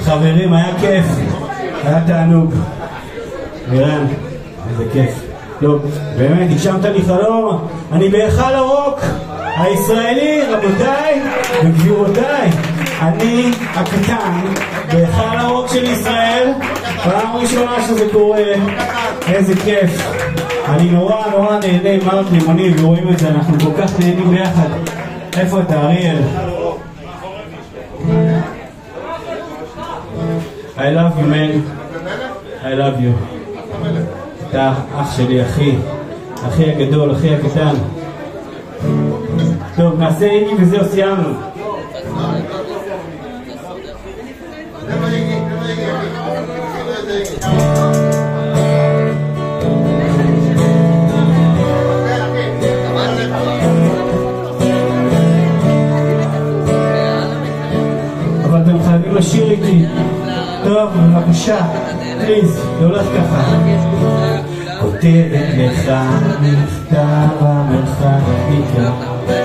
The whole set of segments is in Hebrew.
חברים, היה כיף, היה תענוג. מירן, איזה כיף. לא, באמת, הגשמת לי חלום, אני בהיכל הרוק הישראלי, רבותיי וגבירותיי. אני הקטן בהיכל הרוק של ישראל, פעם ראשונה שזה קורה, איזה כיף. אני נורא נורא נהנה מרק לימוני, ורואים את זה, אנחנו כל כך נהנים ביחד. איפה אתה, אריאל? I love you, man. I love you. אתה אח שלי, אחי. אחי הגדול, אחי הקטן. טוב, נעשה איגי וזהו, סיימנו. לשיר איתי. טוב, בבקשה, פליז, זה הולך ככה. כותבת לך מכתב המרחק מכאן.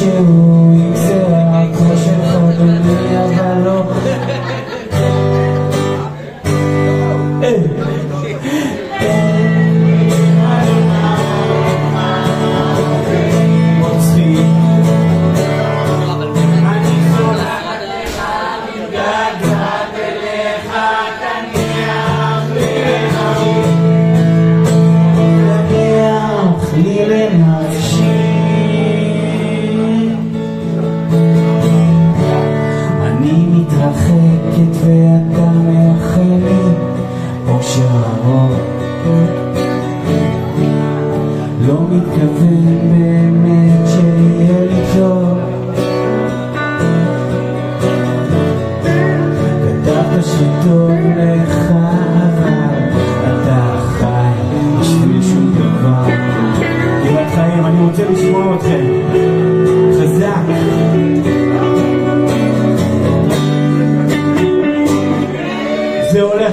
you. שטוב לך אתה אני רוצה זה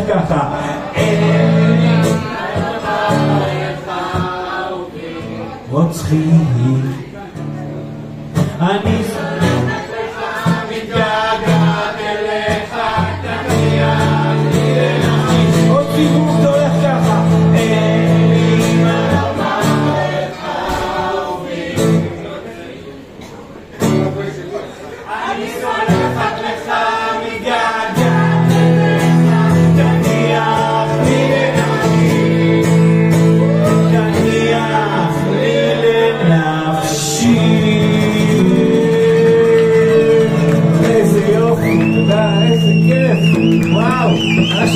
ככה. אני איזה יופי, תודה, איזה כיף, וואו.